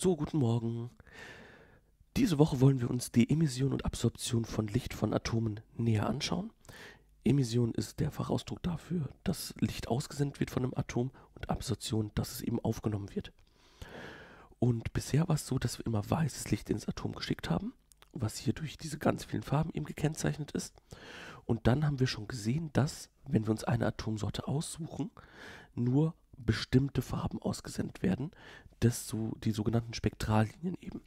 So, guten Morgen. Diese Woche wollen wir uns die Emission und Absorption von Licht von Atomen näher anschauen. Emission ist der Fachausdruck dafür, dass Licht ausgesendet wird von einem Atom und Absorption, dass es eben aufgenommen wird. Und bisher war es so, dass wir immer weißes Licht ins Atom geschickt haben, was hier durch diese ganz vielen Farben eben gekennzeichnet ist. Und dann haben wir schon gesehen, dass, wenn wir uns eine Atomsorte aussuchen, nur bestimmte Farben ausgesendet werden, das so die sogenannten Spektrallinien eben.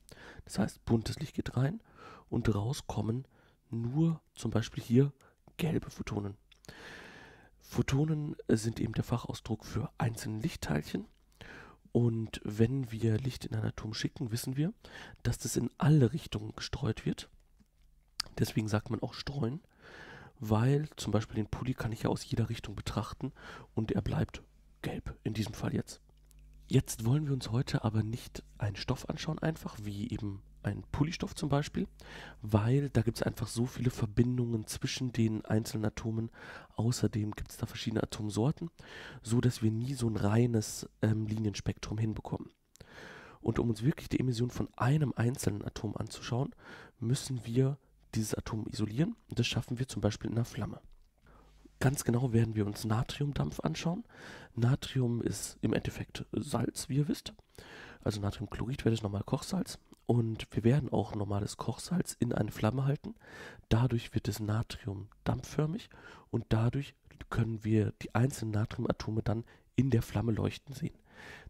Das heißt, buntes Licht geht rein und raus kommen nur zum Beispiel hier gelbe Photonen. Photonen sind eben der Fachausdruck für einzelne Lichtteilchen. Und wenn wir Licht in ein Atom schicken, wissen wir, dass das in alle Richtungen gestreut wird. Deswegen sagt man auch streuen, weil zum Beispiel den Pulli kann ich ja aus jeder Richtung betrachten und er bleibt gelb, in diesem Fall jetzt. Jetzt wollen wir uns heute aber nicht einen Stoff anschauen, einfach wie eben ein Polystoff zum Beispiel, weil da gibt es einfach so viele Verbindungen zwischen den einzelnen Atomen. Außerdem gibt es da verschiedene Atomsorten, so dass wir nie so ein reines ähm, Linienspektrum hinbekommen. Und um uns wirklich die Emission von einem einzelnen Atom anzuschauen, müssen wir dieses Atom isolieren. Das schaffen wir zum Beispiel in einer Flamme. Ganz genau werden wir uns Natriumdampf anschauen. Natrium ist im Endeffekt Salz, wie ihr wisst. Also Natriumchlorid wäre das normale Kochsalz. Und wir werden auch normales Kochsalz in eine Flamme halten. Dadurch wird das Natrium dampfförmig und dadurch können wir die einzelnen Natriumatome dann in der Flamme leuchten sehen.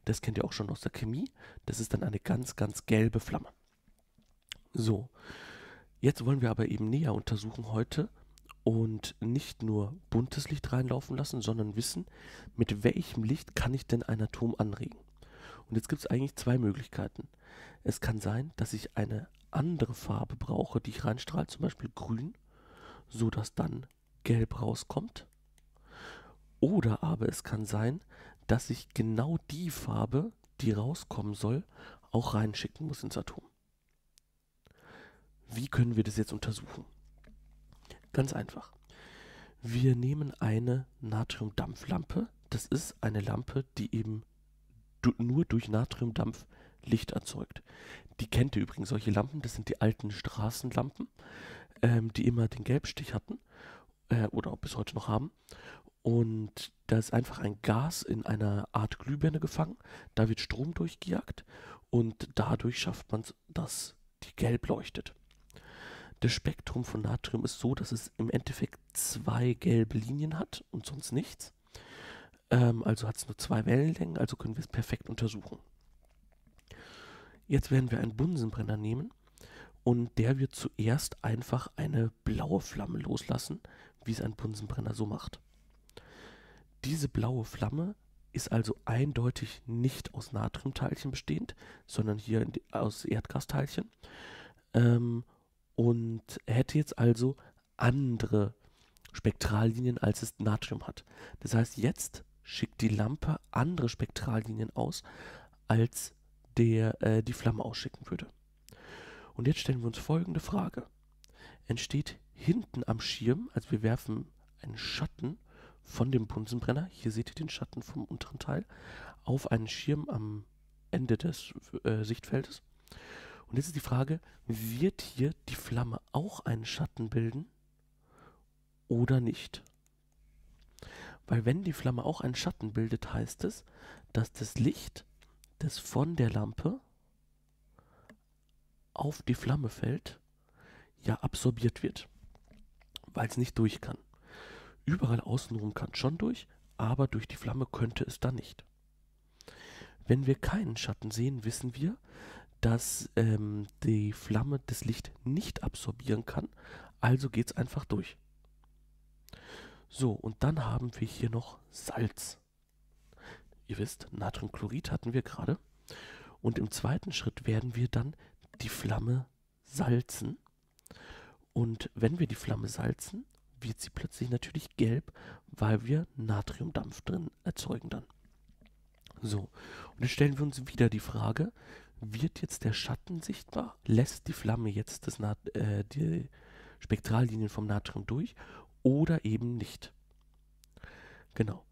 Das kennt ihr auch schon aus der Chemie. Das ist dann eine ganz, ganz gelbe Flamme. So, jetzt wollen wir aber eben näher untersuchen heute, und nicht nur buntes Licht reinlaufen lassen, sondern wissen, mit welchem Licht kann ich denn ein Atom anregen. Und jetzt gibt es eigentlich zwei Möglichkeiten. Es kann sein, dass ich eine andere Farbe brauche, die ich reinstrahle, zum Beispiel grün, so dass dann gelb rauskommt. Oder aber es kann sein, dass ich genau die Farbe, die rauskommen soll, auch reinschicken muss ins Atom. Wie können wir das jetzt untersuchen? Ganz einfach. Wir nehmen eine Natriumdampflampe. Das ist eine Lampe, die eben nur durch Natriumdampf Licht erzeugt. Die kennt ihr übrigens, solche Lampen. Das sind die alten Straßenlampen, ähm, die immer den Gelbstich hatten äh, oder bis heute noch haben. Und da ist einfach ein Gas in einer Art Glühbirne gefangen. Da wird Strom durchgejagt und dadurch schafft man es, dass die gelb leuchtet. Das Spektrum von Natrium ist so, dass es im Endeffekt zwei gelbe Linien hat und sonst nichts. Ähm, also hat es nur zwei Wellenlängen, also können wir es perfekt untersuchen. Jetzt werden wir einen Bunsenbrenner nehmen und der wird zuerst einfach eine blaue Flamme loslassen, wie es ein Bunsenbrenner so macht. Diese blaue Flamme ist also eindeutig nicht aus Natriumteilchen bestehend, sondern hier aus Erdgasteilchen. Ähm, und hätte jetzt also andere Spektrallinien, als es Natrium hat. Das heißt, jetzt schickt die Lampe andere Spektrallinien aus, als der äh, die Flamme ausschicken würde. Und jetzt stellen wir uns folgende Frage. Entsteht hinten am Schirm, also wir werfen einen Schatten von dem Bunsenbrenner, hier seht ihr den Schatten vom unteren Teil, auf einen Schirm am Ende des äh, Sichtfeldes. Und jetzt ist die Frage, wird hier die Flamme auch einen Schatten bilden oder nicht? Weil wenn die Flamme auch einen Schatten bildet, heißt es, dass das Licht, das von der Lampe auf die Flamme fällt, ja absorbiert wird, weil es nicht durch kann. Überall außenrum kann es schon durch, aber durch die Flamme könnte es dann nicht. Wenn wir keinen Schatten sehen, wissen wir, dass ähm, die Flamme das Licht nicht absorbieren kann. Also geht es einfach durch. So, und dann haben wir hier noch Salz. Ihr wisst, Natriumchlorid hatten wir gerade. Und im zweiten Schritt werden wir dann die Flamme salzen. Und wenn wir die Flamme salzen, wird sie plötzlich natürlich gelb, weil wir Natriumdampf drin erzeugen dann. So, und jetzt stellen wir uns wieder die Frage, wird jetzt der Schatten sichtbar? Lässt die Flamme jetzt das äh, die Spektrallinien vom Natrium durch oder eben nicht? Genau.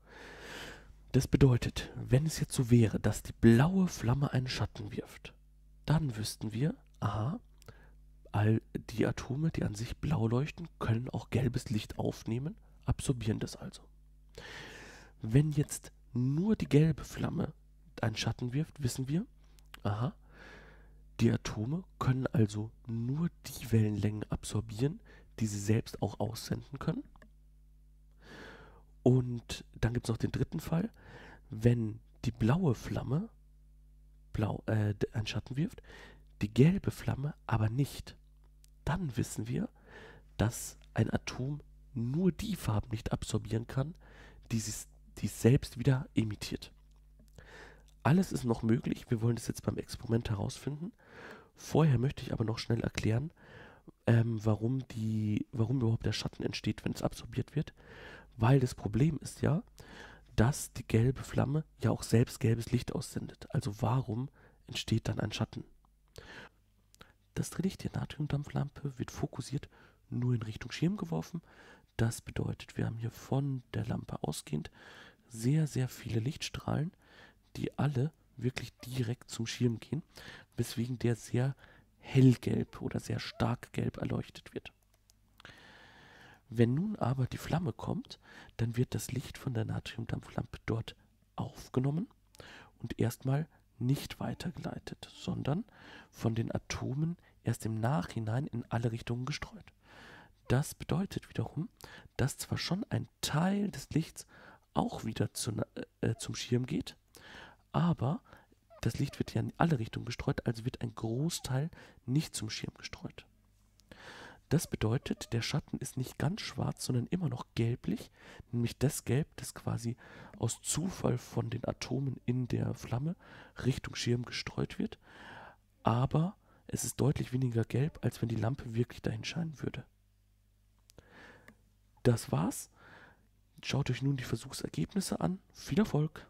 Das bedeutet, wenn es jetzt so wäre, dass die blaue Flamme einen Schatten wirft, dann wüssten wir, aha, all die Atome, die an sich blau leuchten, können auch gelbes Licht aufnehmen, absorbieren das also. Wenn jetzt nur die gelbe Flamme einen Schatten wirft, wissen wir, aha, die Atome können also nur die Wellenlängen absorbieren, die sie selbst auch aussenden können. Und dann gibt es noch den dritten Fall, wenn die blaue Flamme blau, äh, einen Schatten wirft, die gelbe Flamme aber nicht. Dann wissen wir, dass ein Atom nur die Farben nicht absorbieren kann, die es, die es selbst wieder emittiert. Alles ist noch möglich, wir wollen das jetzt beim Experiment herausfinden. Vorher möchte ich aber noch schnell erklären, ähm, warum, die, warum überhaupt der Schatten entsteht, wenn es absorbiert wird. Weil das Problem ist ja, dass die gelbe Flamme ja auch selbst gelbes Licht aussendet. Also warum entsteht dann ein Schatten? Das Drehlicht der Natriumdampflampe wird fokussiert nur in Richtung Schirm geworfen. Das bedeutet, wir haben hier von der Lampe ausgehend sehr, sehr viele Lichtstrahlen, die alle wirklich direkt zum Schirm gehen, weswegen der sehr hellgelb oder sehr stark gelb erleuchtet wird. Wenn nun aber die Flamme kommt, dann wird das Licht von der Natriumdampflampe dort aufgenommen und erstmal nicht weitergeleitet, sondern von den Atomen erst im Nachhinein in alle Richtungen gestreut. Das bedeutet wiederum, dass zwar schon ein Teil des Lichts auch wieder zu, äh, zum Schirm geht, aber das Licht wird ja in alle Richtungen gestreut, also wird ein Großteil nicht zum Schirm gestreut. Das bedeutet, der Schatten ist nicht ganz schwarz, sondern immer noch gelblich, nämlich das Gelb, das quasi aus Zufall von den Atomen in der Flamme Richtung Schirm gestreut wird. Aber es ist deutlich weniger gelb, als wenn die Lampe wirklich dahin scheinen würde. Das war's. Schaut euch nun die Versuchsergebnisse an. Viel Erfolg!